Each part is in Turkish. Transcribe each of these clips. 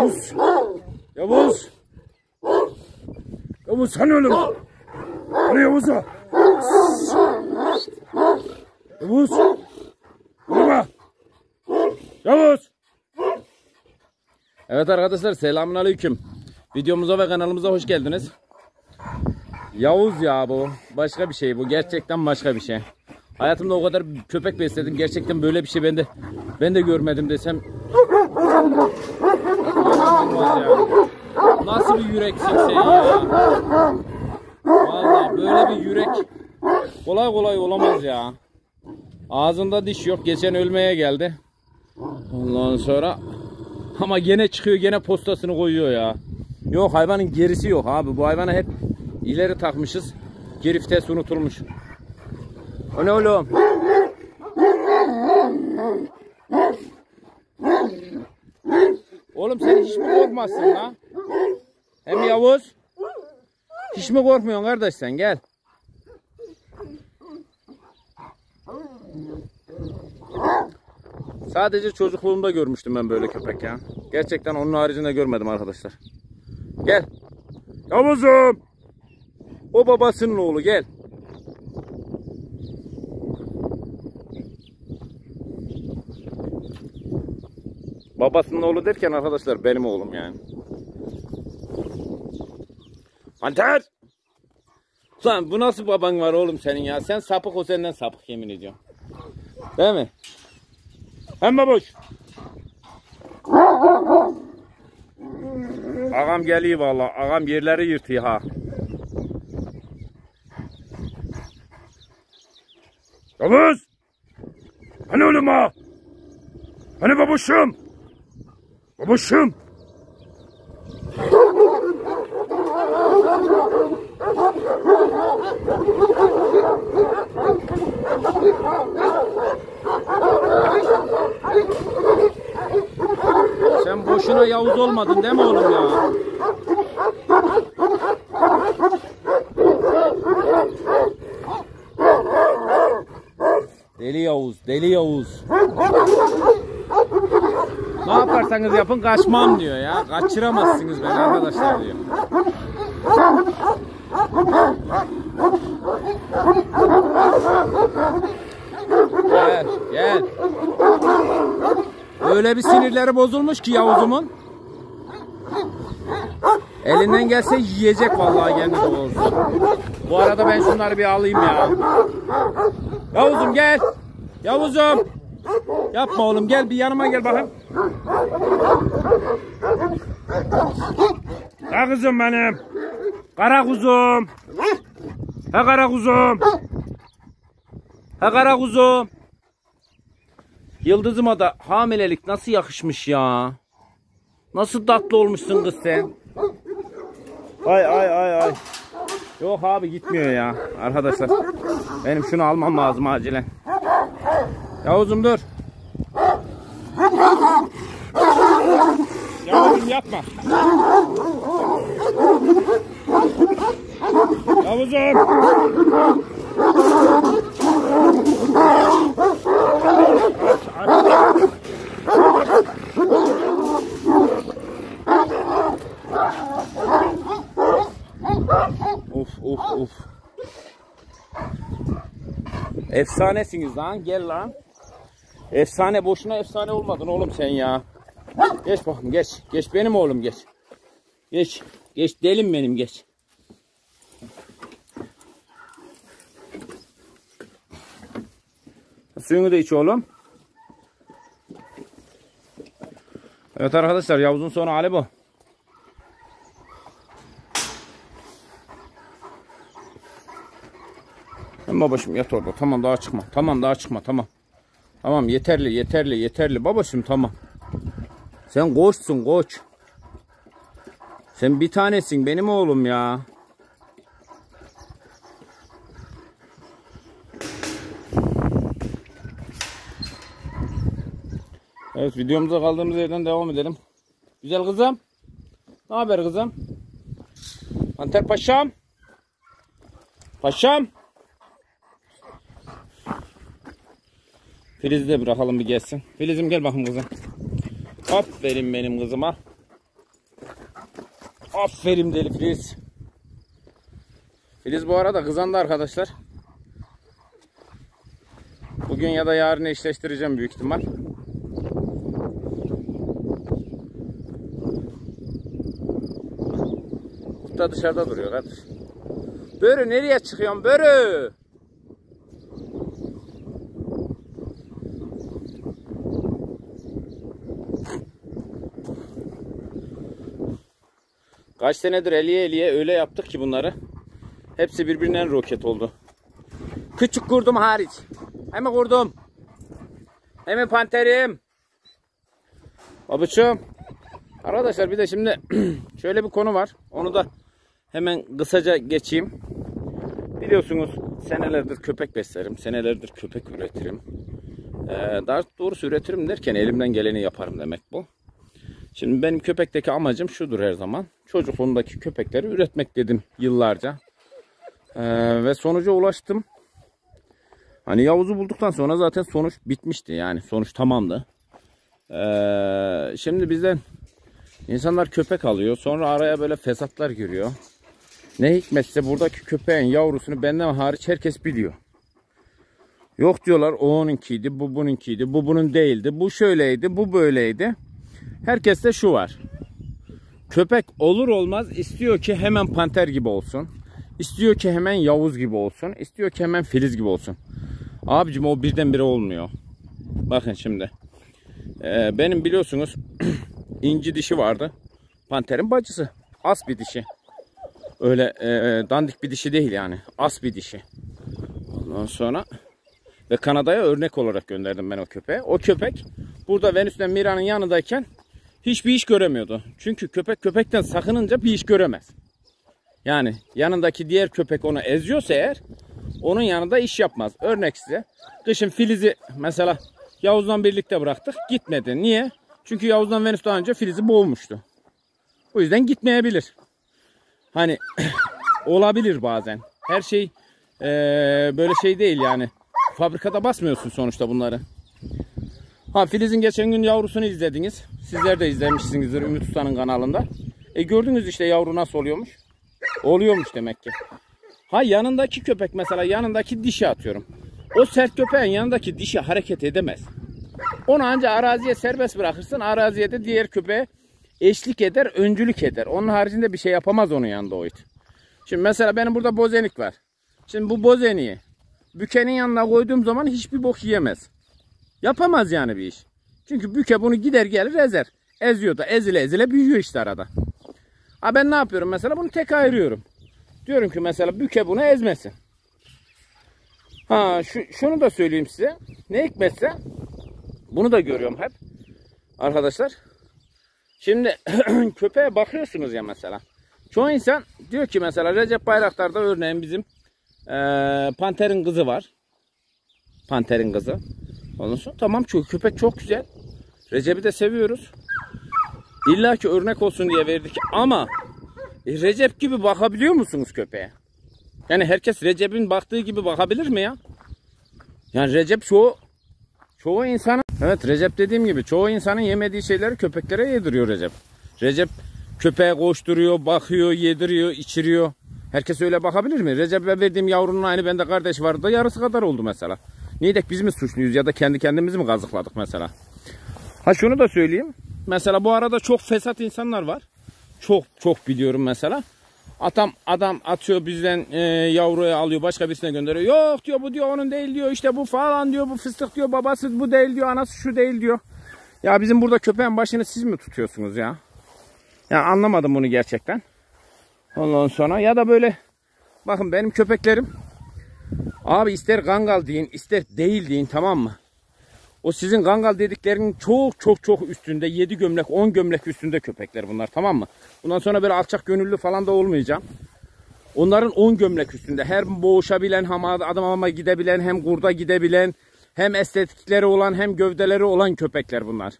Yavuz. Yavuz. Yavuz sen mi? Hani Yavuz'a? Yavuz. Baba. Yavuz. Evet arkadaşlar selamun aleyküm. Videomuza ve kanalımıza hoş geldiniz. Yavuz ya bu. Başka bir şey bu. Gerçekten başka bir şey. Hayatımda o kadar köpek besledim. Gerçekten böyle bir şey ben de ben de görmedim desem. Nasıl bir yüreksin sen ya? Vallahi böyle bir yürek kolay kolay olamaz ya. Ağzında diş yok. Geçen ölmeye geldi. Ondan sonra ama gene çıkıyor gene postasını koyuyor ya. Yok hayvanın gerisi yok abi. Bu hayvanı hep ileri takmışız. Geri vites unutulmuş. O ne oğlum? Oğlum sen hiç mi korkmazsın la? Hem Yavuz. Hiç mi korkmuyorsun kardeş sen gel. Sadece çocukluğumda görmüştüm ben böyle köpek ya. Gerçekten onun haricinde görmedim arkadaşlar. Gel. Yavuzum. O babasının oğlu gel. Babasının oğlu derken arkadaşlar benim oğlum yani. Panter! Lan bu nasıl baban var oğlum senin ya? Sen sapık o senden sapık yemin ediyorum. Değil mi? Hem babuş. Ağam geliyor valla. Ağam yerleri yırtıyor ha. Yavuz! Hani oğlum ha? Hani babuşum? Babuşum! Sen boşuna Yavuz olmadın değil mi oğlum ya? Deli Yavuz, deli Yavuz. Ne yaparsanız yapın kaçmam diyor ya. Kaçıramazsınız beni arkadaşlar diyor. Gel, gel. Öyle bir sinirleri bozulmuş ki Yavuz'umun. Elinden gelse yiyecek vallahi kendi doğrusu. Bu arada ben şunları bir alayım ya. Yavuz'um gel. Yavuz'um. Yapma oğlum gel bir yanıma gel bakayım. Ha kızım benim. Kara kuzum. Ha kara kuzum. Ha kara kuzum. Yıldızıma da hamilelik nasıl yakışmış ya. Nasıl tatlı olmuşsun kız sen. Ay ay ay ay. Yok abi gitmiyor ya arkadaşlar. Benim şunu almam lazım acilen. Yavuzum dur. Yavuzum yapma. Yavuzum. Of of of. Efsanesiniz lan gel lan. Efsane boşuna efsane olmadın oğlum sen ya. Geç bakayım geç. Geç benim oğlum geç. Geç. Geç delim benim geç. Suyunu da iç oğlum. Evet arkadaşlar Yavuz'un sonu hali bu. Hem babacığım yat orada. Tamam daha çıkma. Tamam daha çıkma. Tamam. Tamam yeterli yeterli yeterli. Babacığım tamam. Sen koçsun koç. Sen bir tanesin benim oğlum ya. Evet videomuza kaldığımız yerden devam edelim. Güzel kızım. Ne haber kızım? Anter Paşam. Paşam. Filiz'i de bırakalım bir gelsin. Filiz'im gel bakayım kızım. Aferin benim kızıma. Aferin deli Filiz. Filiz bu arada kızandı arkadaşlar. Bugün ya da yarın eşleştireceğim büyük ihtimal. Kurt da dışarıda duruyor kardeş. Börü nereye çıkıyorsun Börü? Kaç senedir eliye eliye öyle yaptık ki bunları. Hepsi birbirinden roket oldu. Küçük kurdum hariç. Hemen kurdum. Hemen panterim. Babacığım. Arkadaşlar bir de şimdi şöyle bir konu var. Onu da hemen kısaca geçeyim. Biliyorsunuz senelerdir köpek beslerim. Senelerdir köpek üretirim. Ee, daha doğrusu üretirim derken elimden geleni yaparım demek bu. Şimdi benim köpekteki amacım şudur her zaman. Çocukluğumdaki köpekleri üretmek dedim yıllarca. Ee, ve sonuca ulaştım. Hani Yavuz'u bulduktan sonra zaten sonuç bitmişti. Yani sonuç tamamdı. Ee, şimdi bizden insanlar köpek alıyor. Sonra araya böyle fesatlar giriyor. Ne hikmetse buradaki köpeğin yavrusunu benden hariç herkes biliyor. Yok diyorlar o onunkiydi, bu bununkiydi, bu bunun değildi, bu şöyleydi, bu böyleydi. Herkeste şu var. Köpek olur olmaz istiyor ki hemen panter gibi olsun. İstiyor ki hemen Yavuz gibi olsun. İstiyor ki hemen Filiz gibi olsun. Abicim o birdenbire olmuyor. Bakın şimdi. Ee, benim biliyorsunuz inci dişi vardı. Panterin bacısı. As bir dişi. Öyle e, dandik bir dişi değil yani. As bir dişi. Ondan sonra ve Kanada'ya örnek olarak gönderdim ben o köpeğe. O köpek burada Venüs'le Mira'nın yanındayken hiçbir iş göremiyordu. Çünkü köpek köpekten sakınınca bir iş göremez. Yani yanındaki diğer köpek onu eziyorsa eğer onun yanında iş yapmaz. Örnek size. Kışın Filiz'i mesela Yavuz'la birlikte bıraktık. Gitmedi. Niye? Çünkü Yavuz'dan Venüs daha önce Filiz'i boğmuştu. O yüzden gitmeyebilir. Hani olabilir bazen. Her şey ee, böyle şey değil yani. Fabrikada basmıyorsun sonuçta bunları. Ha Filiz'in geçen gün yavrusunu izlediniz. Sizler de izlemişsinizdir Ümit Usta'nın kanalında. E gördünüz işte yavru nasıl oluyormuş. Oluyormuş demek ki. Ha yanındaki köpek mesela yanındaki dişi atıyorum. O sert köpeğin yanındaki dişi hareket edemez. Onu ancak araziye serbest bırakırsın. Araziye de diğer köpeğe eşlik eder, öncülük eder. Onun haricinde bir şey yapamaz onun yanında o it. Şimdi mesela benim burada bozenik var. Şimdi bu bozeniği bükenin yanına koyduğum zaman hiçbir bok yiyemez. Yapamaz yani bir iş. Çünkü büke bunu gider gelir ezer. Eziyor da ezile ezile büyüyor işte arada. Ha ben ne yapıyorum mesela bunu tek ayırıyorum. Diyorum ki mesela büke bunu ezmesin. Ha şu, şunu da söyleyeyim size. Ne hikmetse bunu da görüyorum hep. Arkadaşlar. Şimdi köpeğe bakıyorsunuz ya mesela. Çoğu insan diyor ki mesela Recep Bayraktar'da örneğin bizim e, Panter'in kızı var. Panter'in kızı. Ondan tamam çünkü köpek çok güzel. Recep'i de seviyoruz. İlla ki örnek olsun diye verdik ama e, Recep gibi bakabiliyor musunuz köpeğe? Yani herkes Recep'in baktığı gibi bakabilir mi ya? Yani Recep çoğu çoğu insanın evet Recep dediğim gibi çoğu insanın yemediği şeyleri köpeklere yediriyor Recep. Recep köpeğe koşturuyor, bakıyor, yediriyor, içiriyor. Herkes öyle bakabilir mi? Recep'e verdiğim yavrunun aynı bende kardeş vardı da yarısı kadar oldu mesela. Niyedek biz mi suçluyuz ya da kendi kendimizi mi kazıkladık mesela? Ha şunu da söyleyeyim. Mesela bu arada çok fesat insanlar var. Çok çok biliyorum mesela. Adam adam atıyor bizden e, yavruya alıyor başka birisine gönderiyor. Yok diyor bu diyor onun değil diyor işte bu falan diyor bu fıstık diyor babası bu değil diyor anası şu değil diyor. Ya bizim burada köpeğin başını siz mi tutuyorsunuz ya? Ya anlamadım bunu gerçekten. Ondan sonra ya da böyle bakın benim köpeklerim abi ister kangal deyin ister değil deyin tamam mı? O sizin kangal dediklerinin çok çok çok üstünde 7 gömlek 10 gömlek üstünde köpekler bunlar tamam mı? Bundan sonra böyle alçak gönüllü falan da olmayacağım. Onların 10 gömlek üstünde hem boğuşabilen hem adam ama gidebilen hem kurda gidebilen hem estetikleri olan hem gövdeleri olan köpekler bunlar.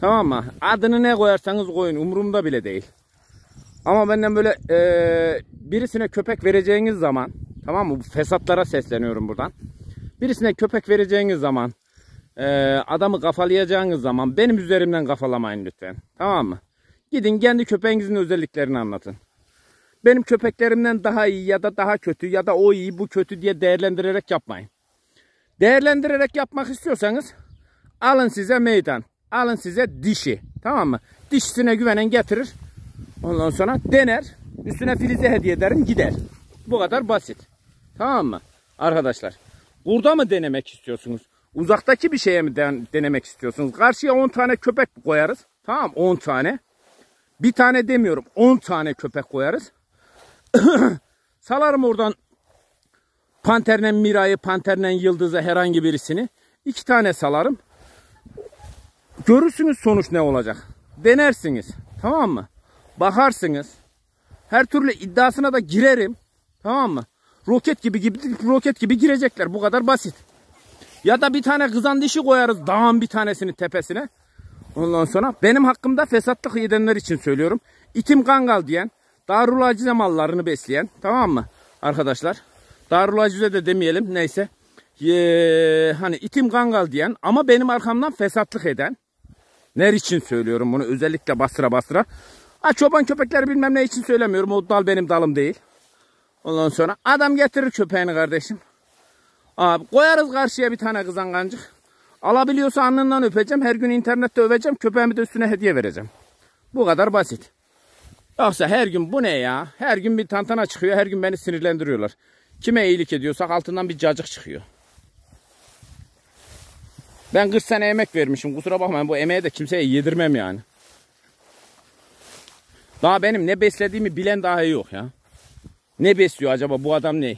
Tamam mı? Adını ne koyarsanız koyun umurumda bile değil. Ama benden böyle e, birisine köpek vereceğiniz zaman Tamam mı? Bu fesatlara sesleniyorum buradan. Birisine köpek vereceğiniz zaman e, adamı kafalayacağınız zaman benim üzerimden kafalamayın lütfen. Tamam mı? Gidin kendi köpeğinizin özelliklerini anlatın. Benim köpeklerimden daha iyi ya da daha kötü ya da o iyi bu kötü diye değerlendirerek yapmayın. Değerlendirerek yapmak istiyorsanız alın size meydan. Alın size dişi. Tamam mı? Dişisine güvenen getirir. Ondan sonra dener. Üstüne filize hediye ederim gider. Bu kadar basit. Tamam mı? Arkadaşlar. Burada mı denemek istiyorsunuz? Uzaktaki bir şeye mi denemek istiyorsunuz? Karşıya 10 tane köpek koyarız. Tamam 10 tane. Bir tane demiyorum 10 tane köpek koyarız. Salarım oradan Panternen Mira'yı, Panternen Yıldız'ı herhangi birisini. iki tane salarım. Görürsünüz sonuç ne olacak. Denersiniz. Tamam mı? Bakarsınız. Her türlü iddiasına da girerim. Tamam mı? Roket gibi gibi roket gibi girecekler. Bu kadar basit. Ya da bir tane kızan dişi koyarız dağın bir tanesini tepesine. Ondan sonra benim hakkımda fesatlık edenler için söylüyorum. İtim kangal diyen, Darul Acize mallarını besleyen tamam mı arkadaşlar? Darul Acize de demeyelim neyse. Ee, hani itim kangal diyen ama benim arkamdan fesatlık eden. Ner için söylüyorum bunu özellikle bastıra bastıra. Ha, çoban köpekleri bilmem ne için söylemiyorum. O dal benim dalım değil. Ondan sonra adam getirir köpeğini kardeşim. Abi koyarız karşıya bir tane kızangancık. Alabiliyorsa alnından öpeceğim. Her gün internette öveceğim. Köpeğimi de üstüne hediye vereceğim. Bu kadar basit. Yoksa her gün bu ne ya? Her gün bir tantana çıkıyor. Her gün beni sinirlendiriyorlar. Kime iyilik ediyorsak altından bir cacık çıkıyor. Ben 40 sene emek vermişim. Kusura bakmayın bu emeği de kimseye yedirmem yani. Daha benim ne beslediğimi bilen daha yok ya. Ne besliyor acaba bu adam ne?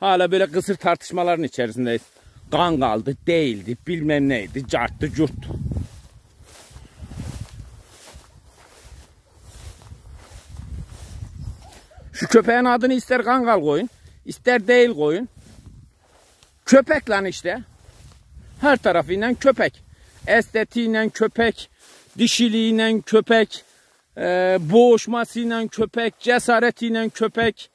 Hala böyle kısır tartışmaların içerisindeyiz. Kan kaldı, değildi, bilmem neydi, carttı, curttu. Şu köpeğin adını ister kangal koyun, ister değil koyun. Köpek lan işte. Her tarafıyla köpek. Estetiğiyle köpek, dişiliğiyle köpek, e, boğuşmasıyla köpek, cesaretiyle köpek.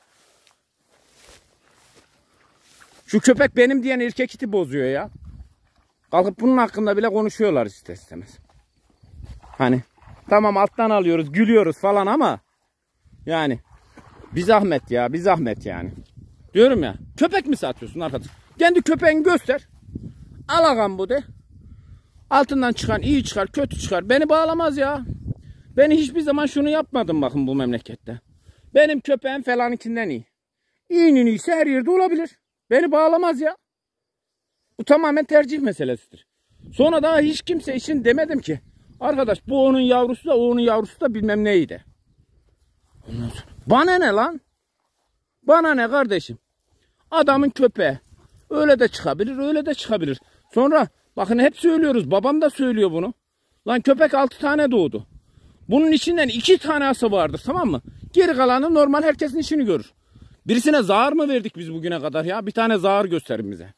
Şu köpek benim diyen erkek iti bozuyor ya. Kalkıp bunun hakkında bile konuşuyorlar ister istemez. Hani tamam alttan alıyoruz, gülüyoruz falan ama yani bir zahmet ya, bir zahmet yani. Diyorum ya, köpek mi satıyorsun arkadaş? Kendi köpeğini göster. Alagam bu de. Altından çıkan iyi çıkar, kötü çıkar. Beni bağlamaz ya. Beni hiçbir zaman şunu yapmadım bakın bu memlekette. Benim köpeğim falanınkinden iyi. İyinin iyisi her yerde olabilir. Beni bağlamaz ya. Bu tamamen tercih meselesidir. Sonra daha hiç kimse için demedim ki. Arkadaş bu onun yavrusu da o onun yavrusu da bilmem neydi. Ondan sonra, bana ne lan? Bana ne kardeşim? Adamın köpeği. Öyle de çıkabilir öyle de çıkabilir. Sonra bakın hep söylüyoruz. Babam da söylüyor bunu. Lan köpek altı tane doğdu. Bunun içinden iki tane ası vardır tamam mı? Geri kalanı normal herkesin işini görür. Birisine zar mı verdik biz bugüne kadar ya? Bir tane zar gösterin bize.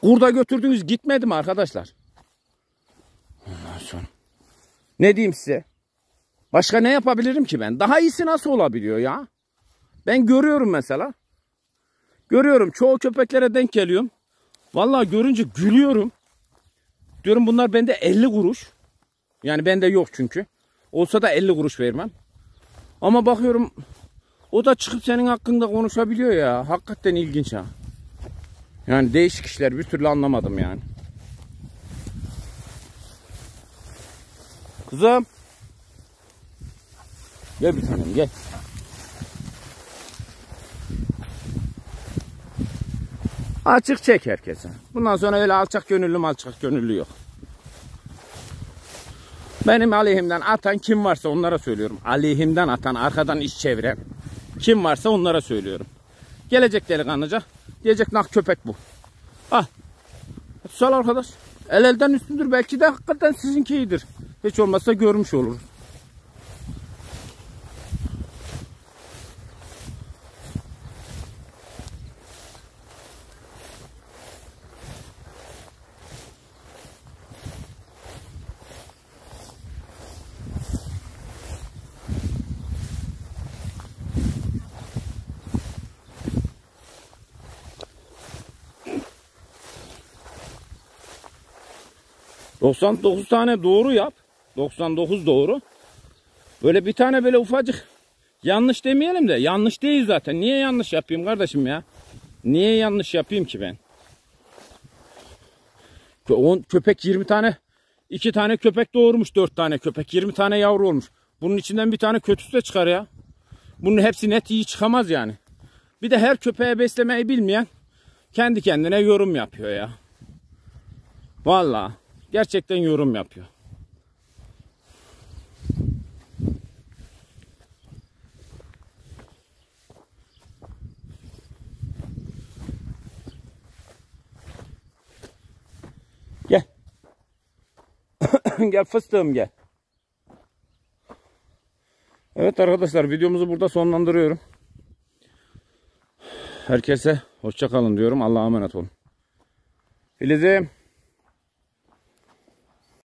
Kurda götürdünüz gitmedi mi arkadaşlar? Ondan sonra. Ne diyeyim size? Başka ne yapabilirim ki ben? Daha iyisi nasıl olabiliyor ya? Ben görüyorum mesela. Görüyorum çoğu köpeklere denk geliyorum. Vallahi görünce gülüyorum. Diyorum bunlar bende 50 kuruş. Yani bende yok çünkü. Olsa da 50 kuruş vermem. Ama bakıyorum o da çıkıp senin hakkında konuşabiliyor ya. Hakikaten ilginç ha. Yani değişik işler bir türlü anlamadım yani. Kızım. Gel bir tanem gel. Açık çek herkese. Bundan sonra öyle alçak gönüllü alçak gönüllü yok. Benim aleyhimden atan kim varsa onlara söylüyorum. Aleyhimden atan, arkadan iş çeviren kim varsa onlara söylüyorum. Gelecek delikanlıca diyecek nak köpek bu. Ah. Sal arkadaş. El elden üstündür. Belki de hakikaten sizinki iyidir. Hiç olmazsa görmüş oluruz. 99 tane doğru yap. 99 doğru. Böyle bir tane böyle ufacık yanlış demeyelim de yanlış değil zaten. Niye yanlış yapayım kardeşim ya? Niye yanlış yapayım ki ben? On- Köpek 20 tane 2 tane köpek doğurmuş 4 tane köpek 20 tane yavru olmuş. Bunun içinden bir tane kötüsü de çıkar ya. Bunun hepsi net iyi çıkamaz yani. Bir de her köpeğe beslemeyi bilmeyen kendi kendine yorum yapıyor ya. Vallahi gerçekten yorum yapıyor. Gel. gel fıstığım gel. Evet arkadaşlar videomuzu burada sonlandırıyorum. Herkese hoşça kalın diyorum. Allah'a emanet olun. Filizim